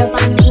about me.